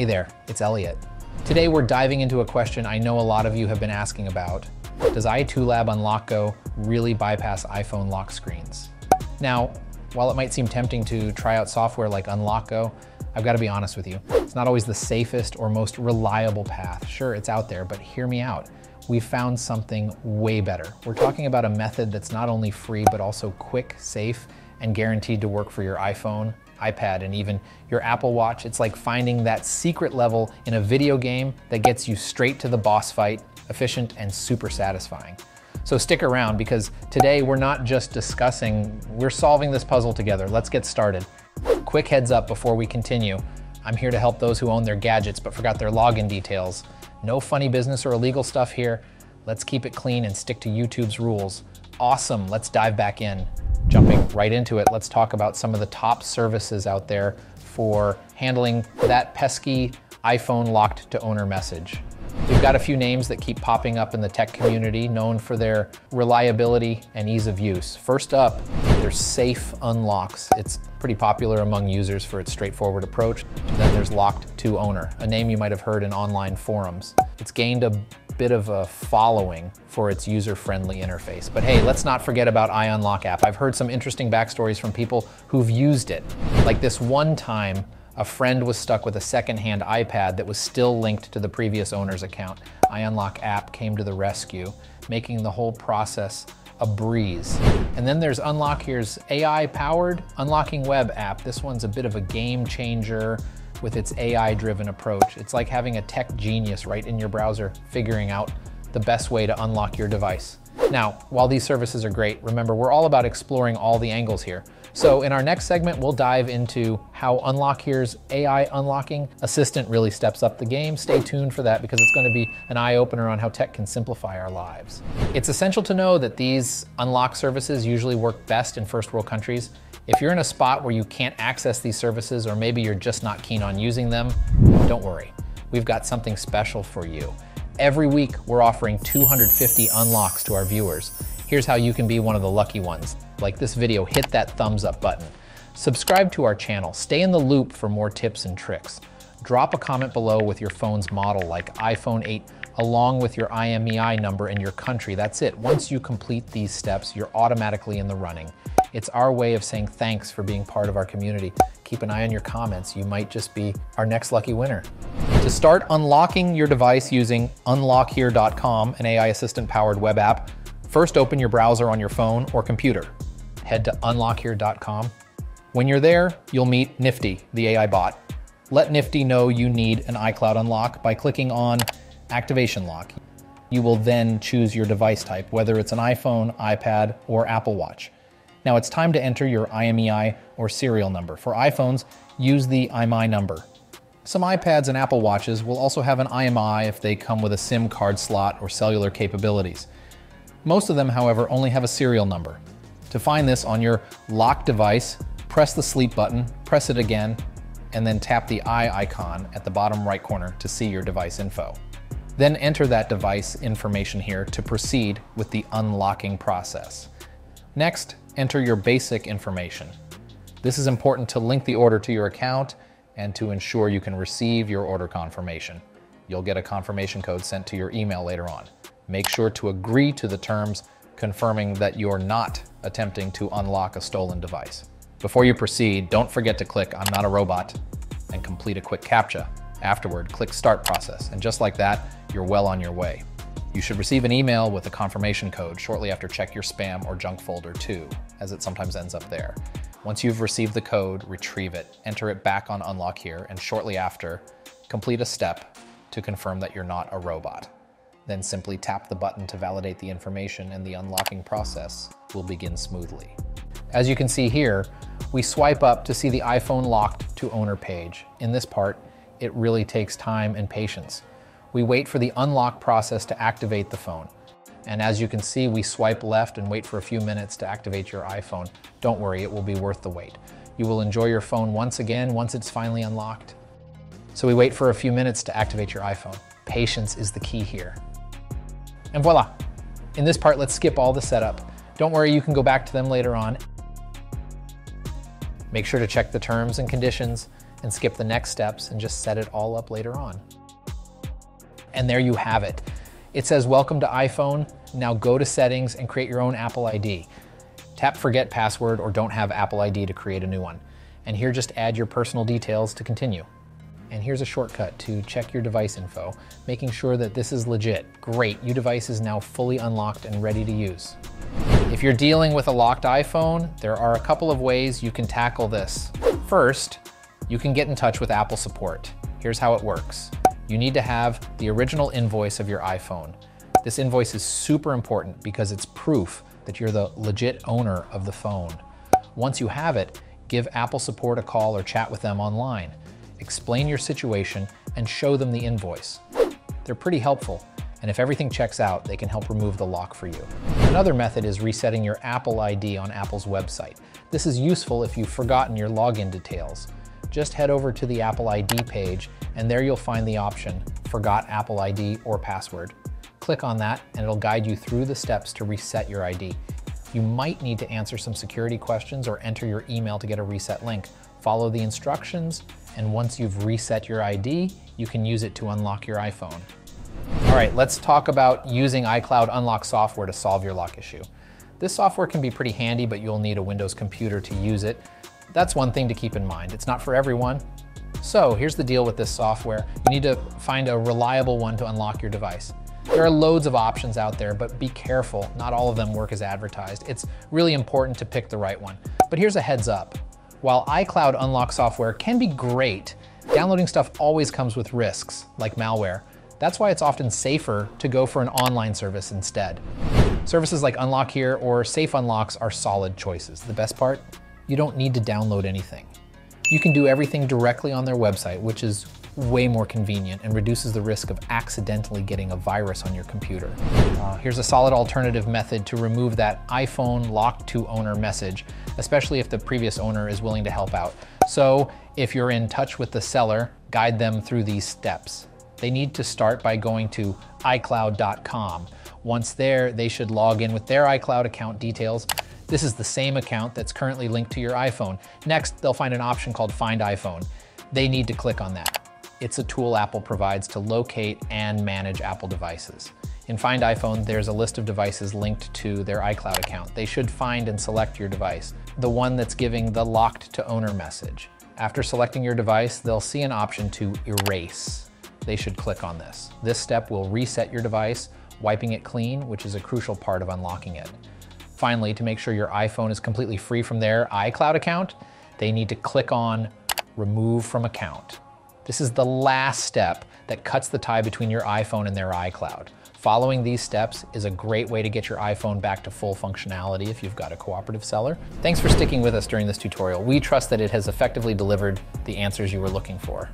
Hey there, it's Elliot. Today we're diving into a question I know a lot of you have been asking about. Does iToolab Unlock really bypass iPhone lock screens? Now, while it might seem tempting to try out software like Unlock I've got to be honest with you. It's not always the safest or most reliable path. Sure, it's out there, but hear me out. We've found something way better. We're talking about a method that's not only free, but also quick, safe, and guaranteed to work for your iPhone, iPad, and even your Apple Watch. It's like finding that secret level in a video game that gets you straight to the boss fight, efficient and super satisfying. So stick around because today we're not just discussing, we're solving this puzzle together. Let's get started. Quick heads up before we continue. I'm here to help those who own their gadgets but forgot their login details. No funny business or illegal stuff here. Let's keep it clean and stick to YouTube's rules. Awesome, let's dive back in. Jumping right into it, let's talk about some of the top services out there for handling that pesky iPhone locked to owner message. We've got a few names that keep popping up in the tech community, known for their reliability and ease of use. First up, there's Safe Unlocks. It's pretty popular among users for its straightforward approach. Then there's Locked to Owner, a name you might have heard in online forums. It's gained a bit of a following for its user-friendly interface. But hey, let's not forget about iUnlock app. I've heard some interesting backstories from people who've used it. Like this one time, a friend was stuck with a secondhand iPad that was still linked to the previous owner's account. iUnlock app came to the rescue, making the whole process a breeze. And then there's Unlock Here's AI-powered Unlocking Web app. This one's a bit of a game changer with its AI-driven approach. It's like having a tech genius right in your browser figuring out the best way to unlock your device. Now, while these services are great, remember we're all about exploring all the angles here. So in our next segment, we'll dive into how Unlock Here's AI unlocking assistant really steps up the game. Stay tuned for that because it's going to be an eye opener on how tech can simplify our lives. It's essential to know that these unlock services usually work best in first world countries. If you're in a spot where you can't access these services or maybe you're just not keen on using them, don't worry. We've got something special for you. Every week, we're offering 250 unlocks to our viewers. Here's how you can be one of the lucky ones. Like this video, hit that thumbs up button. Subscribe to our channel. Stay in the loop for more tips and tricks. Drop a comment below with your phone's model like iPhone 8 along with your IMEI number and your country. That's it. Once you complete these steps, you're automatically in the running. It's our way of saying thanks for being part of our community. Keep an eye on your comments. You might just be our next lucky winner. To start unlocking your device using unlockhere.com, an AI assistant powered web app, first open your browser on your phone or computer. Head to unlockhere.com. When you're there, you'll meet Nifty, the AI bot. Let Nifty know you need an iCloud unlock by clicking on Activation Lock. You will then choose your device type, whether it's an iPhone, iPad, or Apple Watch. Now it's time to enter your IMEI or serial number. For iPhones, use the IMEI number. Some iPads and Apple Watches will also have an IMEI if they come with a SIM card slot or cellular capabilities. Most of them, however, only have a serial number. To find this on your locked device, press the sleep button, press it again, and then tap the eye icon at the bottom right corner to see your device info. Then enter that device information here to proceed with the unlocking process. Next, enter your basic information. This is important to link the order to your account and to ensure you can receive your order confirmation. You'll get a confirmation code sent to your email later on. Make sure to agree to the terms confirming that you're not attempting to unlock a stolen device. Before you proceed, don't forget to click I'm not a robot and complete a quick CAPTCHA. Afterward, click Start Process, and just like that, you're well on your way. You should receive an email with a confirmation code shortly after check your spam or junk folder too, as it sometimes ends up there. Once you've received the code, retrieve it, enter it back on Unlock Here, and shortly after, complete a step to confirm that you're not a robot. Then simply tap the button to validate the information and the unlocking process will begin smoothly. As you can see here, we swipe up to see the iPhone locked to owner page. In this part, it really takes time and patience we wait for the unlock process to activate the phone. And as you can see, we swipe left and wait for a few minutes to activate your iPhone. Don't worry, it will be worth the wait. You will enjoy your phone once again once it's finally unlocked. So we wait for a few minutes to activate your iPhone. Patience is the key here. And voila. In this part, let's skip all the setup. Don't worry, you can go back to them later on. Make sure to check the terms and conditions and skip the next steps and just set it all up later on. And there you have it. It says welcome to iPhone. Now go to settings and create your own Apple ID. Tap forget password or don't have Apple ID to create a new one. And here just add your personal details to continue. And here's a shortcut to check your device info, making sure that this is legit. Great, your device is now fully unlocked and ready to use. If you're dealing with a locked iPhone, there are a couple of ways you can tackle this. First, you can get in touch with Apple support. Here's how it works. You need to have the original invoice of your iPhone. This invoice is super important because it's proof that you're the legit owner of the phone. Once you have it, give Apple support a call or chat with them online. Explain your situation and show them the invoice. They're pretty helpful, and if everything checks out, they can help remove the lock for you. Another method is resetting your Apple ID on Apple's website. This is useful if you've forgotten your login details. Just head over to the Apple ID page, and there you'll find the option, Forgot Apple ID or Password. Click on that, and it'll guide you through the steps to reset your ID. You might need to answer some security questions or enter your email to get a reset link. Follow the instructions, and once you've reset your ID, you can use it to unlock your iPhone. All right, let's talk about using iCloud Unlock software to solve your lock issue. This software can be pretty handy, but you'll need a Windows computer to use it. That's one thing to keep in mind. It's not for everyone. So here's the deal with this software. You need to find a reliable one to unlock your device. There are loads of options out there, but be careful. Not all of them work as advertised. It's really important to pick the right one. But here's a heads up. While iCloud Unlock software can be great, downloading stuff always comes with risks, like malware. That's why it's often safer to go for an online service instead. Services like Unlock Here or Safe Unlocks are solid choices. The best part? You don't need to download anything. You can do everything directly on their website, which is way more convenient and reduces the risk of accidentally getting a virus on your computer. Uh, here's a solid alternative method to remove that iPhone locked to owner message, especially if the previous owner is willing to help out. So if you're in touch with the seller, guide them through these steps. They need to start by going to iCloud.com. Once there, they should log in with their iCloud account details. This is the same account that's currently linked to your iPhone. Next, they'll find an option called Find iPhone. They need to click on that. It's a tool Apple provides to locate and manage Apple devices. In Find iPhone, there's a list of devices linked to their iCloud account. They should find and select your device, the one that's giving the locked to owner message. After selecting your device, they'll see an option to erase. They should click on this. This step will reset your device, wiping it clean, which is a crucial part of unlocking it. Finally, to make sure your iPhone is completely free from their iCloud account, they need to click on Remove from Account. This is the last step that cuts the tie between your iPhone and their iCloud. Following these steps is a great way to get your iPhone back to full functionality if you've got a cooperative seller. Thanks for sticking with us during this tutorial. We trust that it has effectively delivered the answers you were looking for.